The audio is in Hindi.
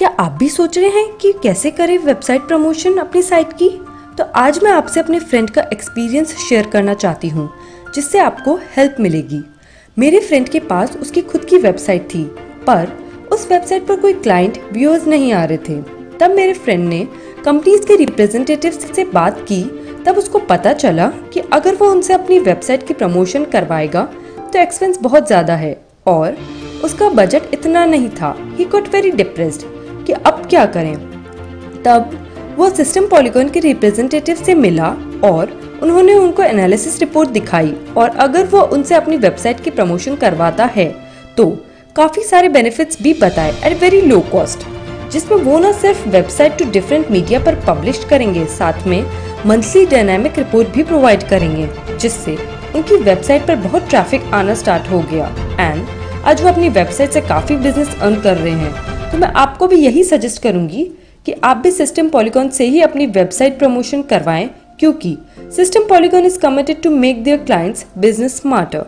क्या आप भी सोच रहे हैं कि कैसे करें वेबसाइट प्रमोशन अपनी साइट की? तो आज मैं आपसे अपने फ्रेंड का एक्सपीरियंस शेयर करना चाहती हूँ, जिससे आपको हेल्प मिलेगी। मेरे फ्रेंड के पास उसकी खुद की वेबसाइट थी, पर उस वेबसाइट पर कोई क्लाइंट व्यूअर्स नहीं आ रहे थे। तब मेरे फ्रेंड ने कंपनीज़ के रिप्रेजेंटेटिव से बात की। तब उसको पता चला कि अगर वो उनसे अपनी वेबसाइट की प्रमोशन करवाएगा तो एक्सपेंस बहुत ज़्यादा है और उसका बजट इतना नहीं था। ही गॉट वेरी डिप्रेस्ड कि अब क्या करें। तब वो सिस्टम पॉलीगॉन के रिप्रेजेंटेटिव से मिला और उन्होंने उनको एनालिसिस रिपोर्ट दिखाई और अगर वो उनसे अपनी वेबसाइट की प्रमोशन करवाता है तो काफ़ी सारे बेनिफिट्स भी बताए एट वेरी लो कॉस्ट जिसमें वो न सिर्फ़ वेबसाइट टू डिफरेंट मीडिया पर पब्लिश करेंगे, साथ में मंथली डायनामिक रिपोर्ट भी प्रोवाइड करेंगे, जिससे उनकी वेबसाइट पर बहुत ट्रैफ़िक आना स्टार्ट हो गया। एंड आज वो अपनी वेबसाइट से काफ़ी बिज़नेस अर्न कर रहे हैं। तो मैं आपको भी यही सजेस्ट करूँगी कि आप भी सिस्टम पॉलीगॉन से ही अपनी वेबसाइट प्रमोशन करवाएँ, क्योंकि system polygon is committed to make their clients business smarter